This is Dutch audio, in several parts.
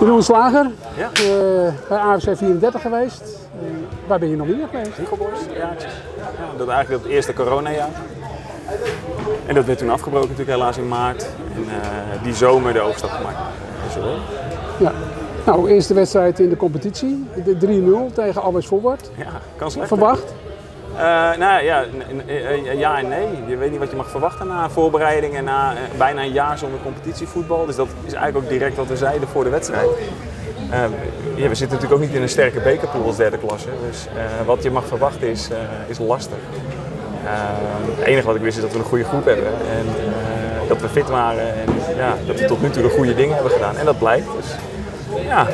Jeroen Slager, Ja. eh, bij AFC 34 geweest. Eh, waar ben je nog meer geweest? Jaartje. Ja, dat eigenlijk het eerste coronajaar. En dat werd toen afgebroken natuurlijk helaas in maart. En eh, die zomer de overstap gemaakt. Dus, Ja. Nou, eerste wedstrijd in de competitie. De 3-0 tegen Always Forward. ja, kan slecht. Verwacht? Eh, nou ja, n- eh, ja en nee. Je weet niet wat je mag verwachten na voorbereiding en na eh, bijna een jaar zonder competitievoetbal. Dus dat is eigenlijk ook direct wat we zeiden voor de wedstrijd. Eh, ja, we zitten natuurlijk ook niet in een sterke bekerpool als derde klasse. Dus eh, wat je mag verwachten is, eh, is lastig. Eh, het enige wat ik wist is dat we een goede groep hebben. En eh, dat we fit waren. En ja, dat we tot nu toe de goede dingen hebben gedaan. En dat blijkt. Dus ja,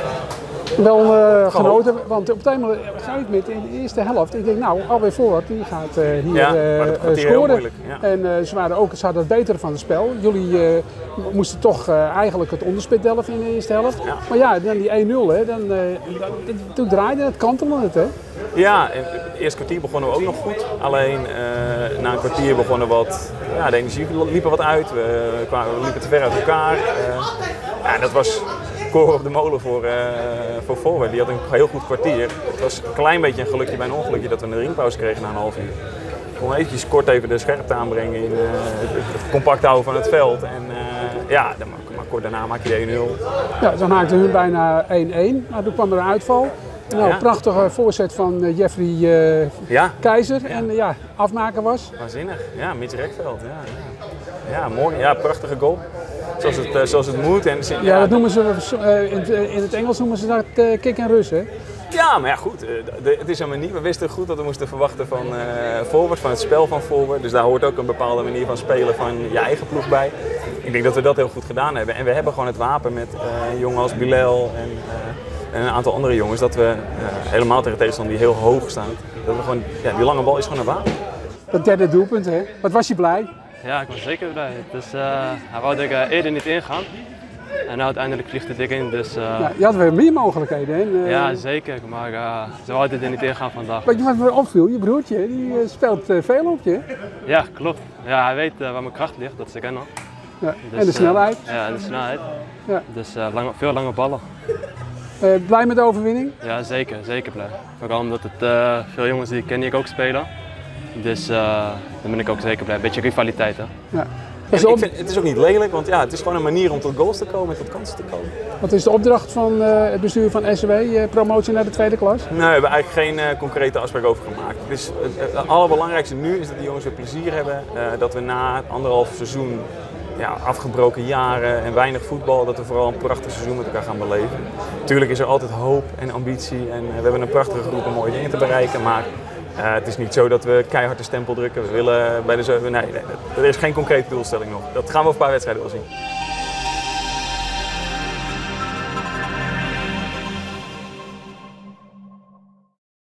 Wel eh, genoten, want op het moment ga ik met in de eerste helft. Ik denk, nou, Alweer Forward die gaat eh, hier Ja, eh, eh, scoren. ja. En eh, ze, waren ook, ze hadden het betere van het spel. Jullie eh, moesten toch eh, eigenlijk het onderspit delven in de eerste helft. Ja. Maar ja, dan die 1-0, hè, dan, eh, dan, toen draaide het, kantelde het. Hè? Ja, en het eerste kwartier begonnen we ook nog goed. Alleen eh, na een kwartier begonnen wat, ja, de energie liep er wat uit. We, kwamen, we liepen te ver uit elkaar. Eh, ja, dat was koren op de molen voor, eh voor. Die had een heel goed kwartier. Het was een klein beetje een gelukje bij een ongelukje dat we een ringpauze kregen na een half uur. Ik kon eventjes kort even de scherpte aanbrengen in eh, het, het compact houden van het veld. En eh, ja, dan, maar, kort daarna maak je de 1-0. Ja, dan haakte hun bijna 1-1. Maar toen kwam er een uitval. Nou, Ja. prachtige voorzet van Jeffrey Ja, Keizer. En ja, afmaken was. Waanzinnig. Ja, Mitch Rekveld. Ja, ja. ja, mooi. Ja, prachtige goal. Zoals het, eh, zoals het moet. En, ja, Ja, dat noemen ze, eh, in, het, in het Engels noemen ze dat eh, kick en rus. Hè? ja, maar ja, goed. eh, het is een manier. We wisten goed dat we moesten verwachten van eh forward, van het spel van forward. Dus daar hoort ook een bepaalde manier van spelen van je eigen ploeg bij. Ik denk dat we dat heel goed gedaan hebben. En we hebben gewoon het wapen met eh jongen als Bilal en, eh, en een aantal andere jongens. Dat we eh, helemaal tegen tegenstander die heel hoog staan. Dat we gewoon, ja, die lange bal is gewoon een wapen. Dat derde doelpunt, hè? Wat was je blij? Ja, ik was zeker blij. Dus, eh, hij wou er eh, eerder niet ingaan. En nou uiteindelijk vliegt het dik in. Dus, eh, Ja, je had weer meer mogelijkheden. Hè? Ja, zeker. Maar ze wouden er niet ingaan vandaag. Weet je wat me opviel? Je broertje die speelt veel op je. Ja, klopt. Ja, hij weet waar mijn kracht ligt. Dat is ik ken al. Ja. Dus, en de eh, snelheid. ja, en de snelheid. Ja. Dus lange, veel lange ballen. Blij met de overwinning? Ja, zeker. Zeker blij. Vooral omdat het veel jongens die ik ken die ik ook spelen. Dus eh dan ben ik ook zeker blij. Een beetje rivaliteit hè. Ja. Is, ik vind, het is ook niet lelijk, want ja, het is gewoon een manier om tot goals te komen en tot kansen te komen. wat is de opdracht van eh, het bestuur van SW? eh, promotie naar de tweede klas? Nee, we hebben eigenlijk geen eh, concrete afspraak over gemaakt. Dus het, het allerbelangrijkste nu is dat de jongens weer plezier hebben. eh, dat we na anderhalf seizoen, ja, afgebroken jaren en weinig voetbal, dat we vooral een prachtig seizoen met elkaar gaan beleven. Natuurlijk is er altijd hoop en ambitie en we hebben een prachtige groep om mooie dingen te bereiken. Maar eh, het is niet zo dat we keihard de stempel drukken. We willen bij de. Nee, nee, er is geen concrete doelstelling nog. Dat gaan we over een paar wedstrijden wel zien.